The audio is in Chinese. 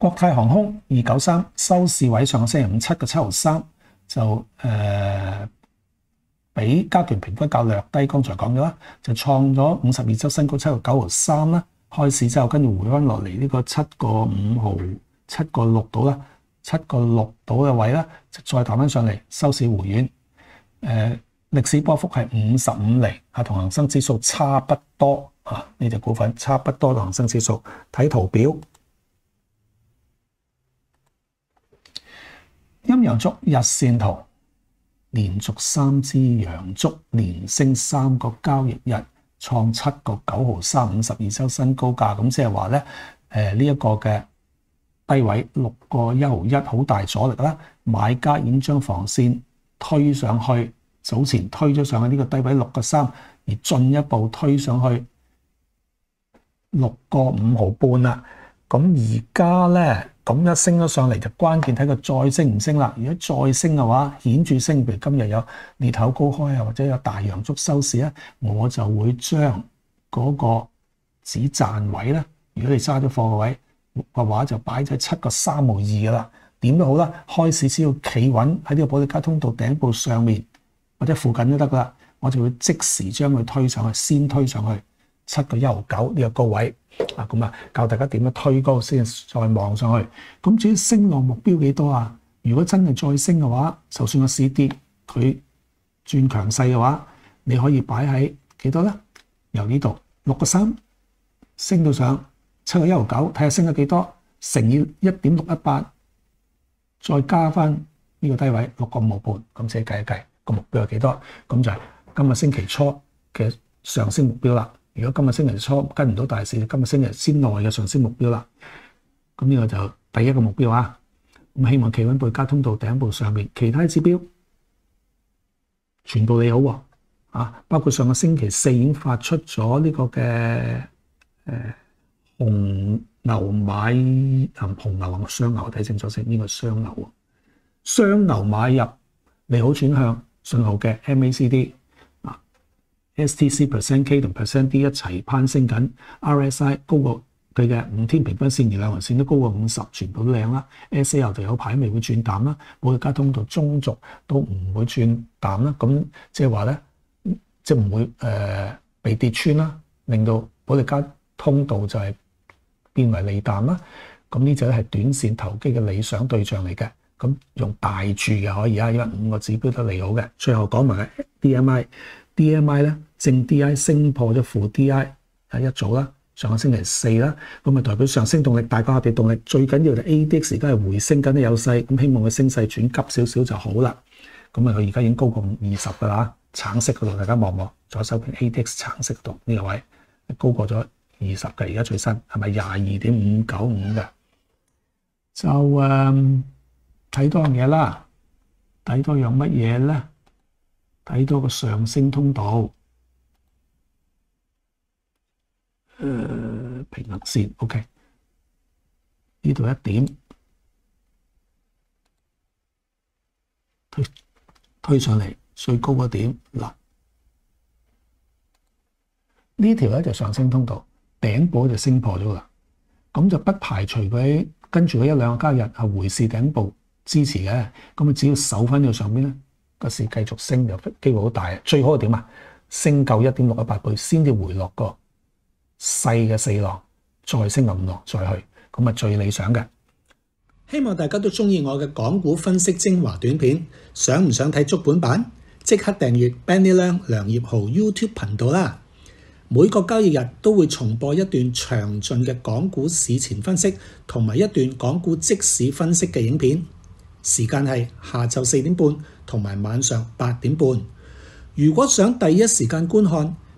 國泰航空二九三收市位上个星期五七個七毫三，就诶、比加權平均價略低。剛才講咗啦，就創咗五十二周新高七個九毫三啦。開市之後跟住回翻落嚟呢個七個五毫七個六度啦，七個六度嘅位啦，就再彈翻上嚟收市回软。诶、呃、歷史波幅係五十五厘，係同恒生指數差不多啊。呢隻股份差不多同恒生指數睇圖表。陰陽燭日線圖，連續三支陽燭連升三個交易日，創七個九毫三五十二周新高價。咁即係話咧，誒呢一個嘅低位六個一毫一，好大阻力啦。買家已經將防線推上去，早前推咗上去呢個低位六個三，而進一步推上去六個五毫半啦。咁而家咧。咁一升咗上嚟就關鍵睇佢再升唔升啦。如果再升嘅話，顯著升，譬如今日有裂口高開啊，或者有大陽燭收市啊，我就會將嗰個止賺位咧，如果你揸咗貨嘅位嘅話，就擺喺七個三毫二噶啦。點都好啦，開市只要企穩喺呢個保利加通道頂部上面或者附近都得噶啦，我就會即時將佢推上去，先推上去。七個一毫九呢個高位啊，咁啊教大家點樣推高先，再望上去。咁至於升浪目標幾多啊？如果真係再升嘅話，就算個市跌，佢轉強勢嘅話，你可以擺喺幾多咧？由呢度六個三升到上七個一毫九，睇下升咗幾多，乘以一點六一八，再加翻呢個低位六個五毫半，咁自己計一計個目標係幾多？咁就係今日星期初嘅上升目標啦。如果今日星期初跟唔到大市，今日星期先内嘅上升目標啦。咁呢個就第一個目標啊。咁希望企穩保利加通道頂部上面，其他指標全部利好喎。啊，包括上個星期四已經發出咗呢個嘅誒紅牛買啊紅牛啊雙牛，睇清楚先，呢個雙牛啊，雙牛買入利好轉向信號嘅 MACD。STC percent K 同 percent D 一齊攀升緊，RSI 高過佢嘅五天平均線，而兩條線都高過五十，全部都靚啦。SL 就有排未會轉淡啦，保利加通道中軸都唔會轉淡啦。咁即係話咧，即係唔會誒、被跌穿啦，令到保利加通道就係變為利淡啦。咁呢隻係短線投機嘅理想對象嚟嘅。咁用大注嘅可以啊，因為五個指標都利好嘅。最後講埋 DMI。D.M.I 咧正 D.I 升破咗負 D.I 係一早啦，上個星期四啦，咁咪代表上升動力大過下跌動力，最緊要就 A.D.X 而家係回升緊啲有勢，咁希望佢升勢轉急少少就好啦。咁啊，佢而家已經高過二十噶啦，橙色嗰度大家望望左手邊 A.D.X 橙色度呢個位高過咗二十嘅，而家最新係咪廿二點五九五嘅？就誒睇多樣嘢啦，睇多樣乜嘢咧？睇多個上升通道，誒、平衡線，OK，呢度一點推推上嚟最高嗰點嗱，呢條咧就上升通道頂部就升破咗啦，咁就不排除佢跟住佢一兩個交易日係回試頂部支持嘅，咁啊只要守翻呢個上邊咧。個市繼續升就機會好大，最好係點啊？升夠一點六一八倍先至回落個細嘅四浪，再升五浪再去，咁啊最理想嘅。希望大家都中意我嘅港股分析精華短片，想唔想睇足本版？即刻訂閱 Benny 梁梁业豪 YouTube 頻道啦！每個交易日都會重播一段詳盡嘅港股市前分析，同埋一段港股即市分析嘅影片。時間係下晝四點半同埋晚上八點半。如果想第一時間觀看，